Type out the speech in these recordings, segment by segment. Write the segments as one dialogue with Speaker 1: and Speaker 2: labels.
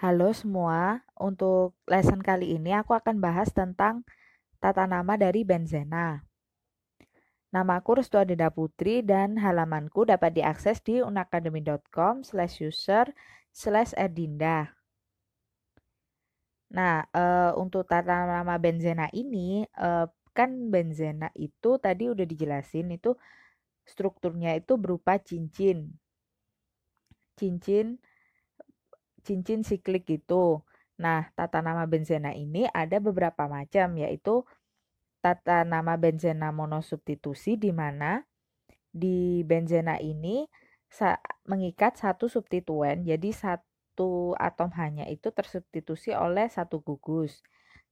Speaker 1: Halo semua, untuk lesson kali ini aku akan bahas tentang tata nama dari benzena. Namaku Restu Adinda Putri dan halamanku dapat diakses di unacademy.com slash user slash erdinda. Nah, e, untuk tata nama benzena ini, e, kan benzena itu tadi udah dijelasin itu strukturnya itu berupa cincin. Cincin cincin siklik gitu. Nah, tata nama benzena ini ada beberapa macam yaitu tata nama benzena monosubstitusi di mana di benzena ini mengikat satu substituen. Jadi satu atom hanya itu tersubstitusi oleh satu gugus.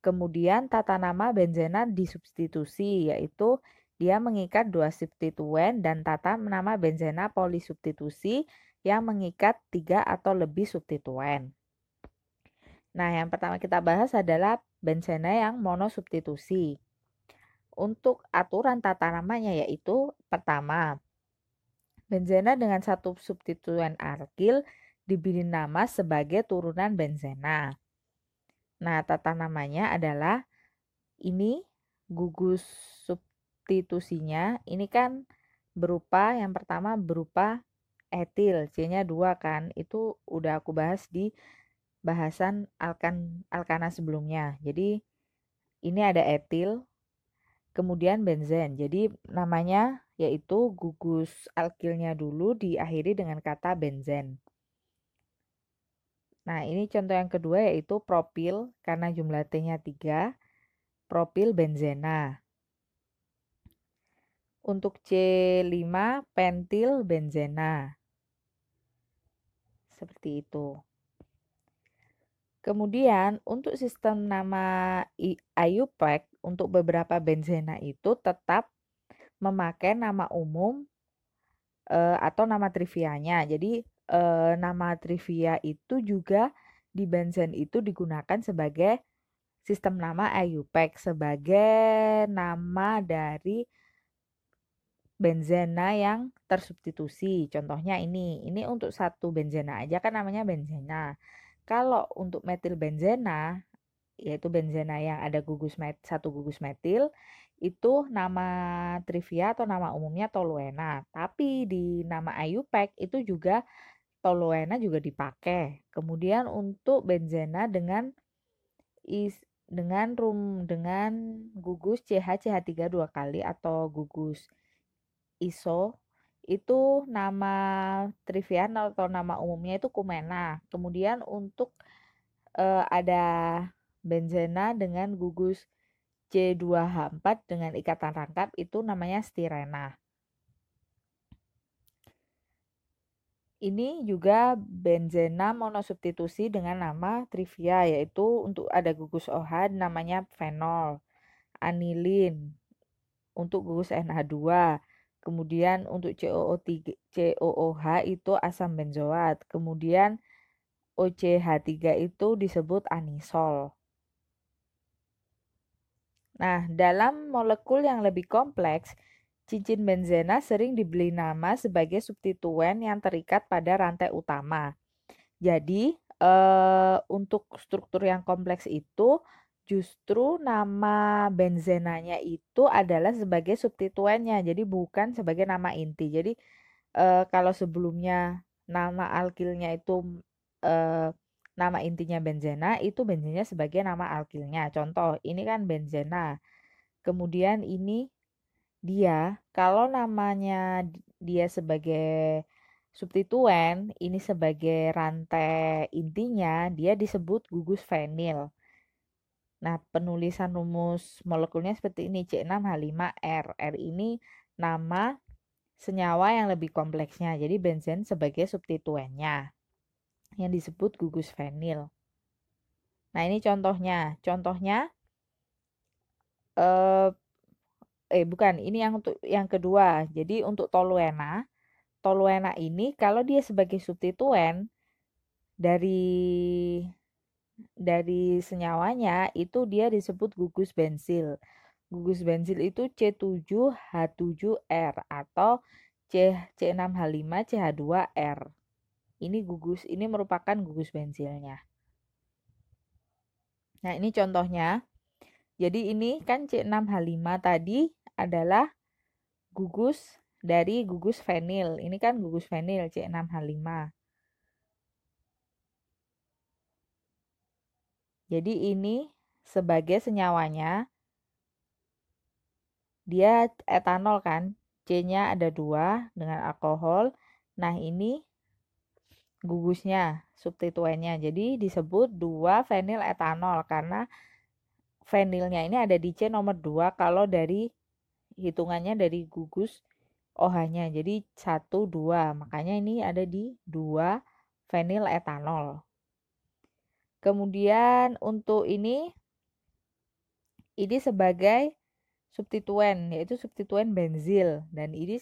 Speaker 1: Kemudian tata nama benzena disubstitusi yaitu dia mengikat dua substituen dan tata nama benzena polisubstitusi yang mengikat tiga atau lebih substituen. Nah, yang pertama kita bahas adalah benzena yang monosubstitusi. Untuk aturan tata namanya yaitu pertama, benzena dengan satu substituen alkil diberi nama sebagai turunan benzena. Nah, tata namanya adalah ini gugus substitusinya. Ini kan berupa yang pertama berupa etil, C-nya dua kan. Itu udah aku bahas di bahasan alkan alkana sebelumnya. Jadi ini ada etil, kemudian benzen. Jadi namanya yaitu gugus alkilnya dulu diakhiri dengan kata benzen. Nah, ini contoh yang kedua yaitu propil karena jumlah T-nya 3, propil benzena. Untuk C5 pentil benzena seperti itu. Kemudian untuk sistem nama IUPAC untuk beberapa benzena itu tetap memakai nama umum e, atau nama trivianya. Jadi e, nama trivia itu juga di benzen itu digunakan sebagai sistem nama IUPAC sebagai nama dari benzena yang tersubstitusi. Contohnya ini, ini untuk satu benzena aja kan namanya benzena. Kalau untuk metil benzena, yaitu benzena yang ada gugus met, satu gugus metil, itu nama trivia atau nama umumnya toluena. Tapi di nama IUPAC itu juga toluena juga dipakai. Kemudian untuk benzena dengan is dengan rum dengan gugus CH CH3 dua kali atau gugus ISO itu nama trivian atau nama umumnya itu kumena. Kemudian untuk uh, ada benzena dengan gugus C2H4 dengan ikatan rangkap itu namanya stirena. Ini juga benzena monosubstitusi dengan nama trivia yaitu untuk ada gugus OH namanya fenol, anilin untuk gugus NH2, Kemudian untuk COO3, COOH itu asam benzoat. Kemudian OCH3 itu disebut anisol. Nah, dalam molekul yang lebih kompleks, cincin benzena sering dibeli nama sebagai substituen yang terikat pada rantai utama. Jadi, eh, untuk struktur yang kompleks itu justru nama benzenanya itu adalah sebagai substituennya, jadi bukan sebagai nama inti. Jadi e, kalau sebelumnya nama alkilnya itu e, nama intinya benzena, itu benzena sebagai nama alkilnya. Contoh, ini kan benzena. Kemudian ini dia, kalau namanya dia sebagai substituen, ini sebagai rantai intinya, dia disebut gugus fenil. Nah, penulisan rumus molekulnya seperti ini, C6H5R. R ini nama senyawa yang lebih kompleksnya. Jadi benzen sebagai substituennya yang disebut gugus fenil. Nah, ini contohnya. Contohnya eh eh bukan, ini yang untuk yang kedua. Jadi untuk toluena, toluena ini kalau dia sebagai substituen dari dari senyawanya itu dia disebut gugus bensil. Gugus bensil itu C7H7R atau C C6H5CH2R. Ini gugus ini merupakan gugus bensilnya. Nah, ini contohnya. Jadi ini kan C6H5 tadi adalah gugus dari gugus fenil. Ini kan gugus fenil C6H5. Jadi ini sebagai senyawanya dia etanol kan. C-nya ada dua dengan alkohol. Nah ini gugusnya, substituennya. Jadi disebut 2 fenil etanol karena fenilnya ini ada di C nomor 2 kalau dari hitungannya dari gugus OH-nya. Jadi 1 2. Makanya ini ada di 2 fenil etanol. Kemudian untuk ini ini sebagai substituen yaitu substituen benzil dan ini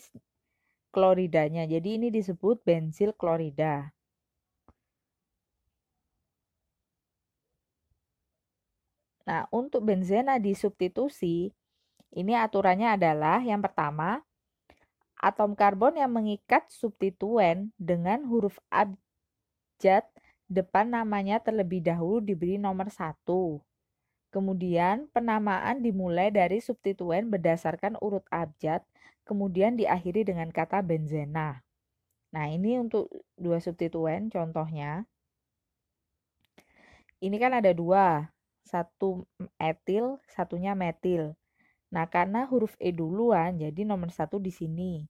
Speaker 1: kloridanya. Jadi ini disebut benzil klorida. Nah, untuk benzena disubstitusi, ini aturannya adalah yang pertama, atom karbon yang mengikat substituen dengan huruf abjad depan namanya terlebih dahulu diberi nomor satu. Kemudian penamaan dimulai dari substituen berdasarkan urut abjad, kemudian diakhiri dengan kata benzena. Nah, ini untuk dua substituen contohnya. Ini kan ada dua, satu etil, satunya metil. Nah, karena huruf E duluan, jadi nomor satu di sini.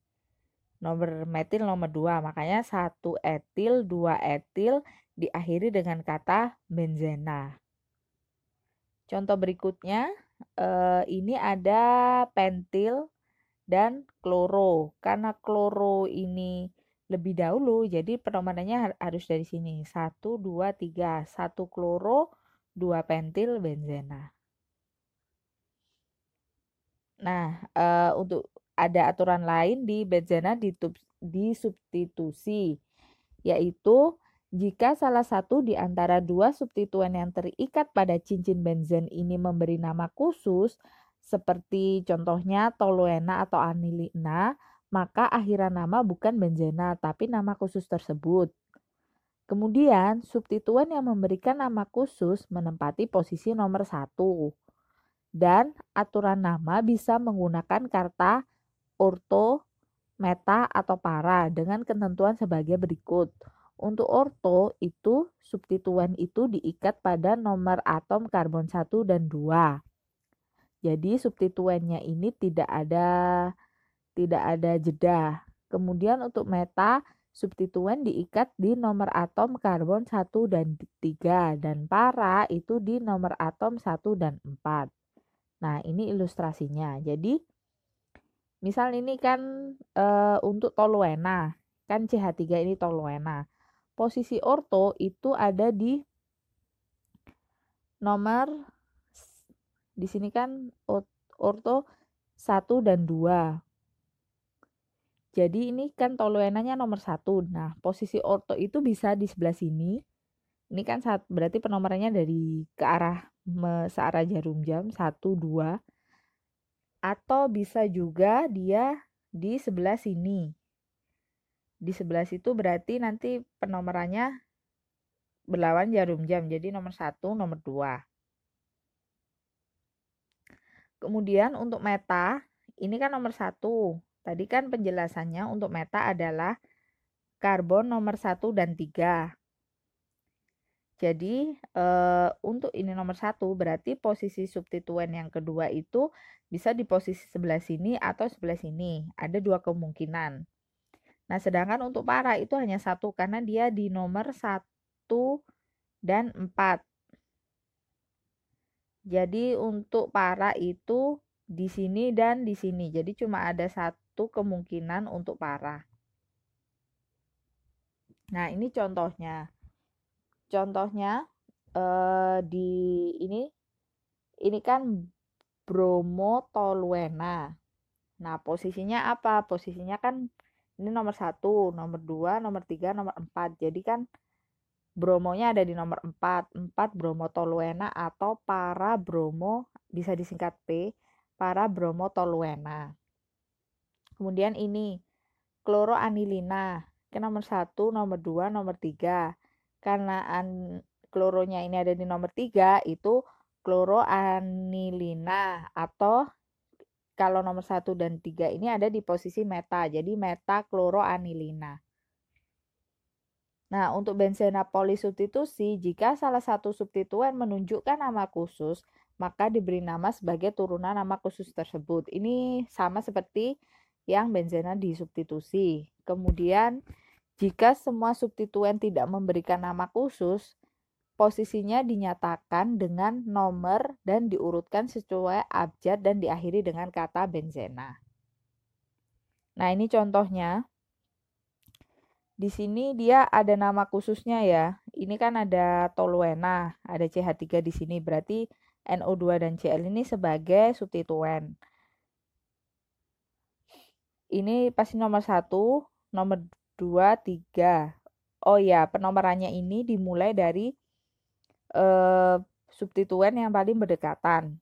Speaker 1: Nomor metil nomor dua, makanya satu etil, dua etil diakhiri dengan kata benzena. Contoh berikutnya, eh, ini ada pentil dan kloro. Karena kloro ini lebih dahulu, jadi penomorannya harus dari sini. Satu, dua, tiga. Satu kloro, 2 pentil benzena. Nah, uh, untuk ada aturan lain di benzena disubstitusi, yaitu jika salah satu di antara dua substituen yang terikat pada cincin benzen ini memberi nama khusus, seperti contohnya toluena atau anilina, maka akhiran nama bukan benzena, tapi nama khusus tersebut. Kemudian, substituen yang memberikan nama khusus menempati posisi nomor satu. Dan aturan nama bisa menggunakan kata orto, meta, atau para dengan ketentuan sebagai berikut. Untuk orto itu substituen itu diikat pada nomor atom karbon 1 dan 2. Jadi substituennya ini tidak ada tidak ada jeda. Kemudian untuk meta substituen diikat di nomor atom karbon 1 dan 3 dan para itu di nomor atom 1 dan 4. Nah, ini ilustrasinya. Jadi misal ini kan e, untuk toluena, kan CH3 ini toluena. Posisi orto itu ada di nomor di sini kan orto 1 dan 2. Jadi ini kan toluenanya nomor satu. Nah, posisi orto itu bisa di sebelah sini. Ini kan saat berarti penomorannya dari ke arah searah jarum jam satu dua atau bisa juga dia di sebelah sini. Di sebelah situ berarti nanti penomorannya berlawan jarum jam. Jadi nomor satu, nomor dua. Kemudian untuk meta, ini kan nomor satu. Tadi kan penjelasannya untuk meta adalah karbon nomor 1 dan 3. Jadi untuk ini nomor 1 berarti posisi substituen yang kedua itu bisa di posisi sebelah sini atau sebelah sini. Ada dua kemungkinan. Nah sedangkan untuk para itu hanya satu karena dia di nomor 1 dan 4. Jadi untuk para itu di sini dan di sini. Jadi cuma ada satu satu kemungkinan untuk parah. Nah, ini contohnya. Contohnya eh, di ini ini kan bromotoluena. Nah, posisinya apa? Posisinya kan ini nomor satu, nomor dua, nomor tiga, nomor empat. Jadi kan bromonya ada di nomor empat. Empat bromotoluena atau para bromo bisa disingkat P, para bromotoluena. Kemudian ini kloroanilina. Ke nomor 1, nomor 2, nomor 3. Karena kloronya ini ada di nomor 3, itu kloroanilina atau kalau nomor 1 dan 3 ini ada di posisi meta, jadi meta kloroanilina. Nah, untuk benzena polisubstitusi, jika salah satu substituen menunjukkan nama khusus, maka diberi nama sebagai turunan nama khusus tersebut. Ini sama seperti yang benzena disubstitusi. Kemudian, jika semua substituen tidak memberikan nama khusus, posisinya dinyatakan dengan nomor dan diurutkan sesuai abjad dan diakhiri dengan kata benzena. Nah, ini contohnya. Di sini dia ada nama khususnya ya. Ini kan ada toluena, ada CH3 di sini. Berarti NO2 dan Cl ini sebagai substituen. Ini pasti nomor 1, nomor 2, 3. Oh ya, penomorannya ini dimulai dari eh, substituen yang paling berdekatan.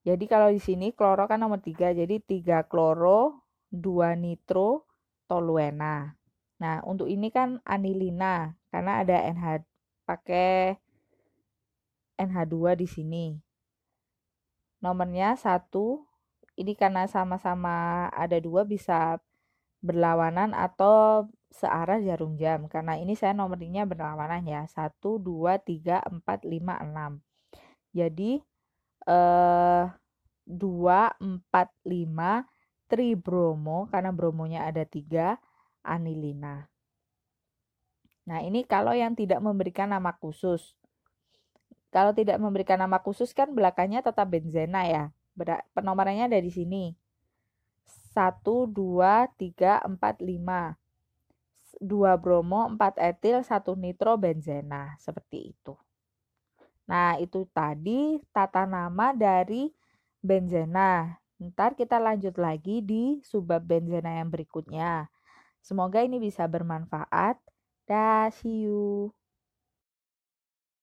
Speaker 1: Jadi kalau di sini kloro kan nomor 3, jadi 3 kloro, 2 nitro, toluena. Nah, untuk ini kan anilina karena ada NH pakai NH2 di sini. Nomornya 1 ini karena sama-sama ada dua bisa berlawanan atau searah jarum jam. Karena ini saya nomornya berlawanan ya 1 2 3 4 5 6 jadi eh 2 4 5 tribromo karena bromonya ada 3 anilina. Nah ini kalau yang tidak memberikan nama khusus. Kalau tidak memberikan nama khusus kan belakangnya tetap benzena ya. Penomorannya ada di sini 1 2 3 4 5 2 bromo, 4 etil, 1 nitro benzena. Seperti itu. Nah, itu tadi tata nama dari benzena. Ntar kita lanjut lagi di subbab benzena yang berikutnya. Semoga ini bisa bermanfaat. Dah, see you.